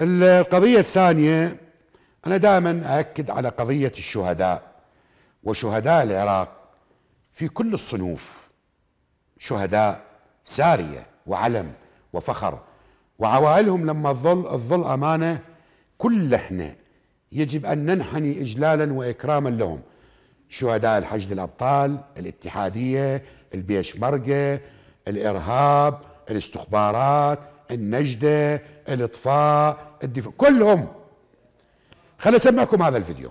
القضية الثانية أنا دائما أأكد على قضية الشهداء وشهداء العراق في كل الصنوف. شهداء سارية وعلم وفخر وعوائلهم لما تظل الظل أمانة كلهن يجب أن ننحني إجلالا وإكراما لهم. شهداء الحشد الأبطال الاتحادية البيشمركة الإرهاب الاستخبارات النجدة الإطفاء الدفاع كلهم. خليني أسمعكم هذا الفيديو.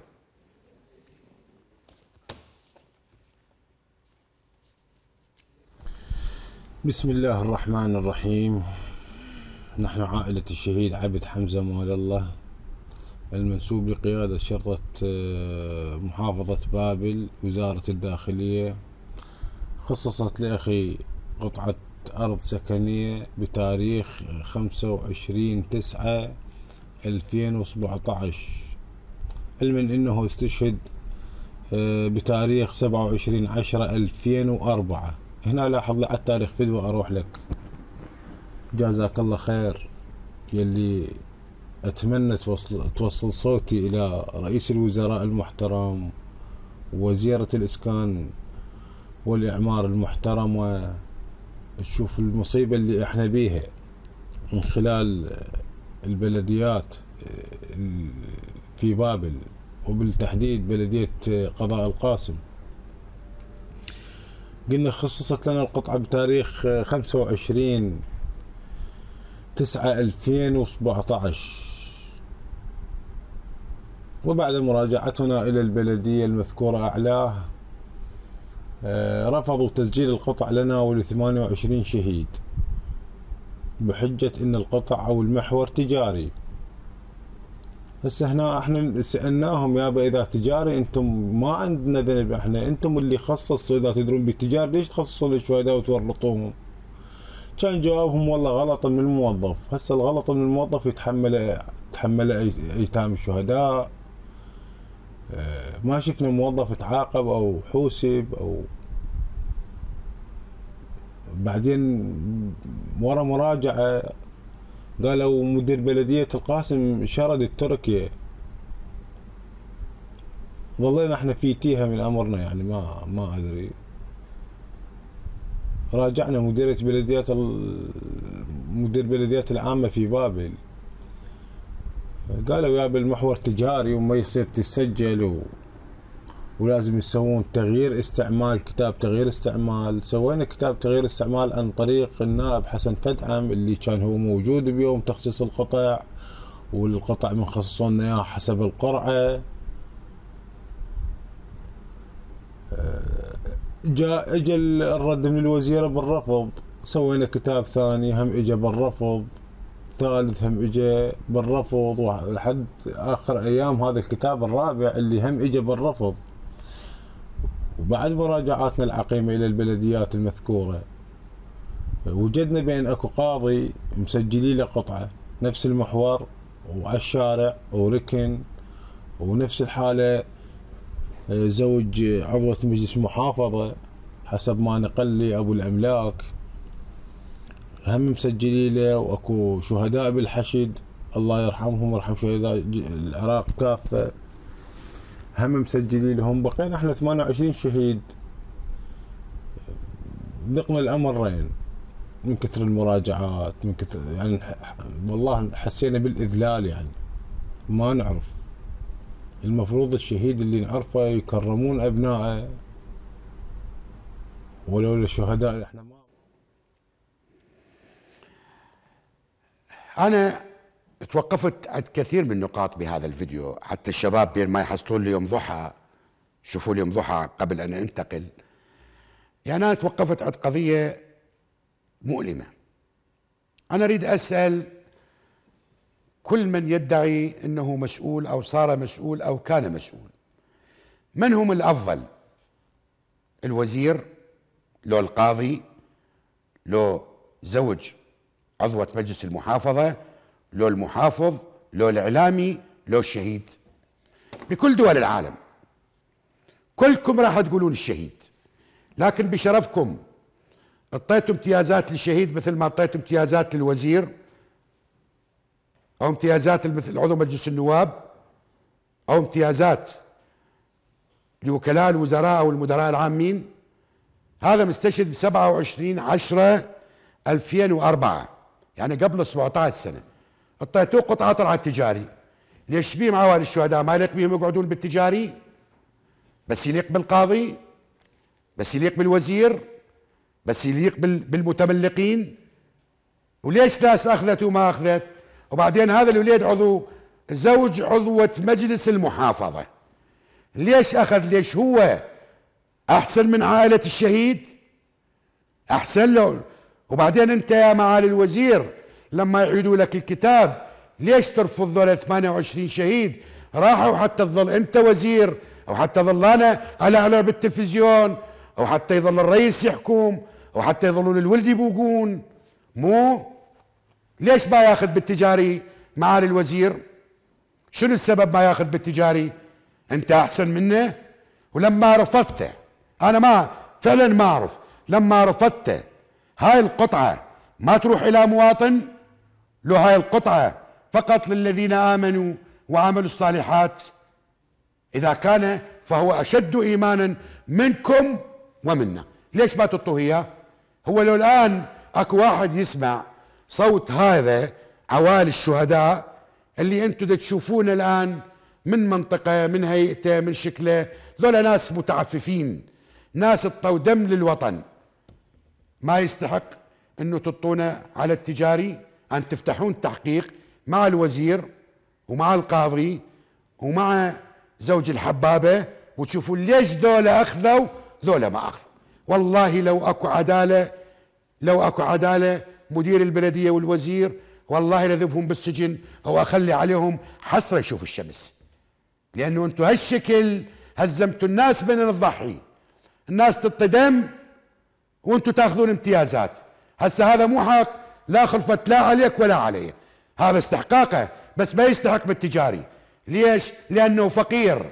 بسم الله الرحمن الرحيم. نحن عائلة الشهيد عبد حمزة مال الله المنسوب لقيادة شرطة آه، محافظة بابل وزارة الداخلية. خصصت لأخي قطعة أرض سكنية بتاريخ خمسة وعشرين تسعة ألفين وسبعة عشر علما أنه استشهد آه، بتاريخ سبعة وعشرين عشرة ألفين وأربعة. هنا لاحظ لي على التاريخ فدوة أروح لك. جازاك الله خير. يلي أتمنى توصل, توصل صوتي إلى رئيس الوزراء المحترم وزيرة الإسكان والإعمار المحترم وتشوف المصيبة اللي إحنا بيها من خلال البلديات في بابل وبالتحديد بلدية قضاء القاسم. قلنا خصصت لنا القطعة بتاريخ 25 9 2017 وبعد مراجعتنا إلى البلدية المذكورة أعلاه رفضوا تسجيل القطع لنا ول 28 شهيد. بحجة أن القطع أو المحور تجاري. هسه هنا إحنا سألناهم يابا إذا تجاري أنتم ما عندنا ذنب إحنا أنتم اللي خصصوا إذا تدرون بالتجار ليش تخصصوا الشهداء وتورطوهم؟ كان جوابهم والله غلط من الموظف. هسه الغلط من الموظف يتحمل يتحمل أيتام الشهداء. آه، ما شفنا موظف تعاقب أو حوسب أو بعدين ورا مراجعة قالوا مدير بلدية القاسم شرد التركيا ظلينا إحنا في تيها من أمرنا يعني ما ما أدري. راجعنا مديرية بلديات مدير بلديات العامة في بابل. قالوا يا بالمحور تجاري وما يصير تسجل و... ولازم يسوون تغيير استعمال كتاب تغيير استعمال. سوينا كتاب تغيير استعمال عن طريق النائب حسن فدعم اللي كان هو موجود بيوم تخصيص القطع والقطع مخصصون لنا اياها حسب القرعة. آه، جاء اجى الرد من الوزيره بالرفض. سوينا كتاب ثاني هم اجى بالرفض. ثالث هم اجى بالرفض. لحد آخر أيام هذا الكتاب الرابع اللي هم اجى بالرفض. وبعد مراجعاتنا العقيمة إلى البلديات المذكورة. وجدنا بين أكو قاضي مسجلي له قطعة نفس المحور وعلى الشارع وركن ونفس الحالة زوج عضوة مجلس محافظة حسب ما نقل لي أبو الأملاك. هم مسجلي له وأكو شهداء بالحشد الله يرحمهم ويرحم شهداء العراق كافة. هم مسجلين لهم بقينا إحنا 28 شهيد. ذقنا الامرين من كثر المراجعات من كثر يعني والله حسينا بالإذلال يعني. ما نعرف. المفروض الشهيد اللي نعرفه يكرمون أبنائه. ولولا الشهداء إحنا ما أنا توقفت عند كثير من النقاط بهذا الفيديو. حتى الشباب بين ما يحصلون لي يوم ضحى شوفوا لي يوم ضحى قبل أن أنتقل. يعني أنا توقفت عند قضية مؤلمة. أنا أريد أسأل كل من يدعي إنه مسؤول أو صار مسؤول أو كان مسؤول من هم الأفضل؟ الوزير لو القاضي لو زوج عضوة مجلس المحافظة لو المحافظ لو الإعلامي لو الشهيد. بكل دول العالم كلكم راح تقولون الشهيد. لكن بشرفكم اعطيتوا امتيازات للشهيد مثل ما اعطيتوا امتيازات للوزير أو امتيازات مثل عضو مجلس النواب أو امتيازات لوكلاء الوزراء أو المدراء العامين. هذا مستشهد ب 27 10 2004 يعني قبل 17 سنة. اعطيتوه قطعه طلعه تجاري ليش بيه معوال الشهداء؟ ما يليق بهم يقعدون بالتجاري. بس يليق بالقاضي بس يليق بالوزير بس يليق بالمتملقين. وليش ناس أخذت وما أخذت؟ وبعدين هذا الوليد عضو زوج عضوة مجلس المحافظة. ليش أخذ؟ ليش هو أحسن من عائلة الشهيد؟ أحسن له. وبعدين أنت يا معالي الوزير لما يعيدوا لك الكتاب. ليش ترفض ذول 28 شهيد؟ راحوا حتى تظل أنت وزير أو حتى ظل أنا على على بالتلفزيون أو حتى يظل الرئيس يحكم أو حتى يظلون الولد يبوقون. مو؟ ليش ما ياخذ بالتجاري معالي الوزير؟ شنو السبب ما ياخذ بالتجاري؟ أنت أحسن منه؟ ولما رفضته أنا ما فعلا ما أعرف. لما رفضته هاي القطعة ما تروح إلى مواطن؟ لو هاي القطعة فقط للذين آمنوا وعملوا الصالحات. إذا كان فهو أشد إيمانا منكم ومنا. ليش ما تعطوه اياه هو لو الآن أكو واحد يسمع صوت هذا عوالي الشهداء اللي أنتم تشوفونه الآن من منطقة من هيئته من شكله. ذولا ناس متعففين ناس اطوا دم للوطن. ما يستحق إنه تطونه على التجاري. أن تفتحون تحقيق مع الوزير ومع القاضي ومع زوج الحبابة وتشوفوا ليش ذولا أخذوا ذولا ما أخذوا. والله لو أكو عدالة لو أكو عدالة مدير البلدية والوزير والله لذبهم بالسجن أو أخلي عليهم حسرة يشوف الشمس. لأنه أنتم هالشكل هزمتوا الناس بين الضحي. الناس تطدم وأنتم تأخذون امتيازات. هسه هذا مو حق لا خلفت لا عليك ولا علي. هذا استحقاقه بس ما يستحق بالتجاري. ليش؟ لأنه فقير.